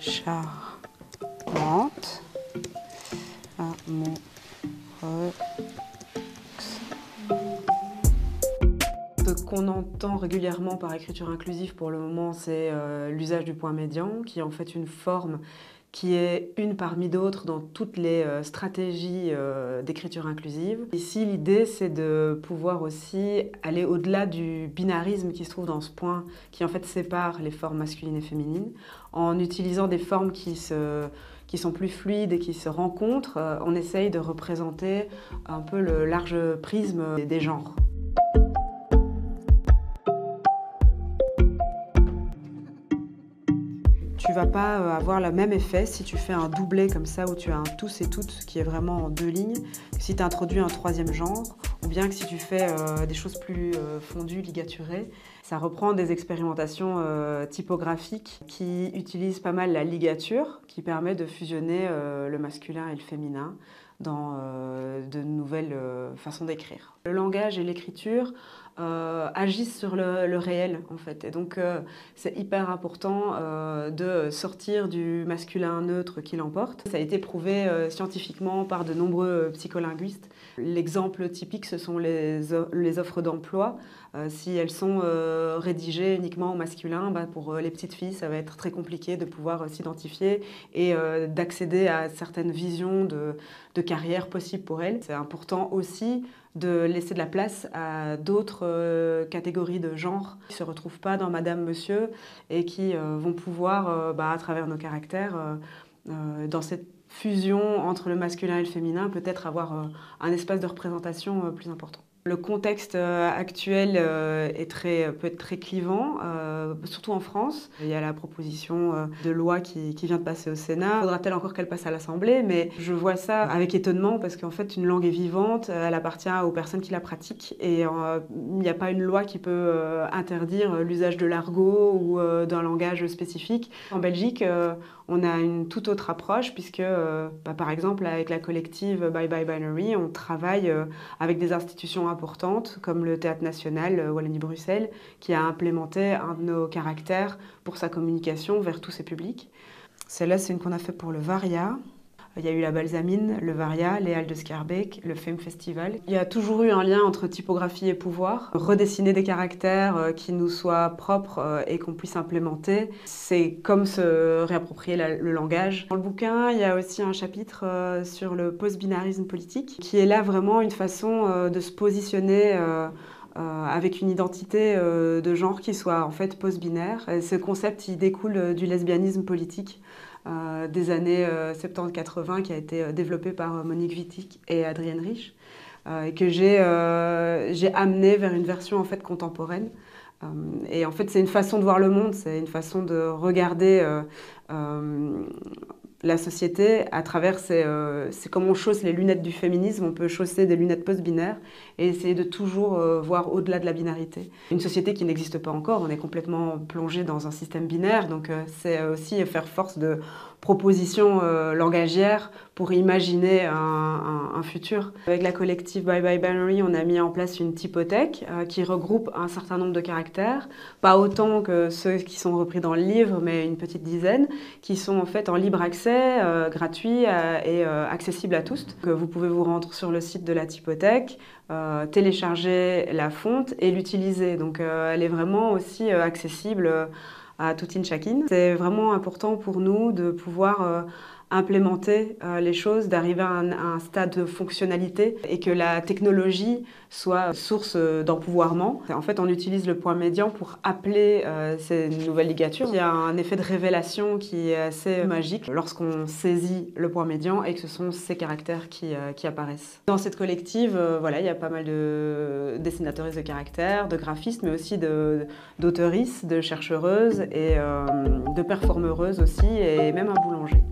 Charmante, amoureuse. Ce qu'on entend régulièrement par écriture inclusive pour le moment, c'est euh, l'usage du point médian, qui est en fait une forme qui est une parmi d'autres dans toutes les euh, stratégies euh, d'écriture inclusive. Ici, l'idée, c'est de pouvoir aussi aller au-delà du binarisme qui se trouve dans ce point, qui en fait sépare les formes masculines et féminines, en utilisant des formes qui, qui sont plus fluides et qui se rencontrent. Euh, on essaye de représenter un peu le large prisme des genres. Vas pas euh, avoir le même effet si tu fais un doublé comme ça où tu as un tous et toutes qui est vraiment en deux lignes, que si tu introduis un troisième genre, ou bien que si tu fais euh, des choses plus euh, fondues, ligaturées. Ça reprend des expérimentations typographiques qui utilisent pas mal la ligature, qui permet de fusionner le masculin et le féminin dans de nouvelles façons d'écrire. Le langage et l'écriture euh, agissent sur le, réel en fait. Et donc euh, c'est hyper important euh, de sortir du masculin neutre qui l'emporte. Ça a été prouvé scientifiquement par de nombreux psycholinguistes. L'exemple typique, ce sont les, offres d'emploi. si elles sont rédigées uniquement au masculin, bah, pour les petites filles, ça va être très compliqué de pouvoir s'identifier et d'accéder à certaines visions de carrière possibles pour elles. C'est important aussi de laisser de la place à d'autres euh, catégories de genre qui ne se retrouvent pas dans Madame, Monsieur et qui euh, vont pouvoir, euh, bah, à travers nos caractères, dans cette fusion entre le masculin et le féminin, peut-être avoir un espace de représentation plus important. Le contexte euh, actuel euh, très, peut être très clivant, euh, surtout en France. Il y a la proposition de loi qui, vient de passer au Sénat. Faudra-t-elle encore qu'elle passe à l'Assemblée? Mais je vois ça avec étonnement parce qu'en fait, une langue est vivante, elle appartient aux personnes qui la pratiquent et il n'y a pas une loi qui peut interdire l'usage de l'argot ou d'un langage spécifique. En Belgique, on a une toute autre approche puisque, bah, par exemple, avec la collective Bye Bye Binary, on travaille avec des institutions comme le Théâtre National euh, Wallonie-Bruxelles, qui a implémenté un de nos caractères pour sa communication vers tous ses publics. Celle-là, c'est une qu'on a fait pour le Varia. Il y a eu la Balsamine, le Varia, les Halles de Scarbeck, le Femme Festival. Il y a toujours eu un lien entre typographie et pouvoir. Redessiner des caractères euh, qui nous soient propres euh, et qu'on puisse implémenter, c'est comme se réapproprier le langage. Dans le bouquin, il y a aussi un chapitre euh, sur le post-binarisme politique, qui est là vraiment une façon de se positionner avec une identité de genre qui soit en fait post-binaire. Ce concept, il découle du lesbianisme politique. Euh, des années 70-80 euh, qui a été euh, développé par Monique Wittig et Adrienne Rich et que j'ai amené vers une version en fait contemporaine. et en fait, c'est une façon de voir le monde, c'est une façon de regarder la société à travers euh, c'est comme on chausse les lunettes du féminisme, on peut chausser des lunettes post-binaires et essayer de toujours euh, voir au-delà de la binarité. Une société qui n'existe pas encore, on est complètement plongé dans un système binaire, donc euh, c'est aussi faire force de propositions langagières pour imaginer un, futur. Avec la collective Bye Bye Binary, on a mis en place une typothèque qui regroupe un certain nombre de caractères, pas autant que ceux qui sont repris dans le livre, mais une petite dizaine, qui sont en fait en libre accès euh, gratuit euh, et euh, accessible à tous. Vous pouvez vous rendre sur le site de la typothèque, télécharger la fonte et l'utiliser. Donc elle est vraiment aussi accessible à toute une chacune. C'est vraiment important pour nous de pouvoir implémenter euh, les choses, d'arriver à, un, stade de fonctionnalité et que la technologie soit source d'empouvoirment. En fait, on utilise le point médian pour appeler euh, ces nouvelles ligatures. Il y a un effet de révélation qui est assez magique lorsqu'on saisit le point médian et que ce sont ces caractères qui, euh, qui apparaissent. Dans cette collective, voilà, il y a pas mal de dessinateuristes de caractères, de graphistes, mais aussi d'auteuristes, de, de chercheuses et de performeuses aussi, et même un boulanger.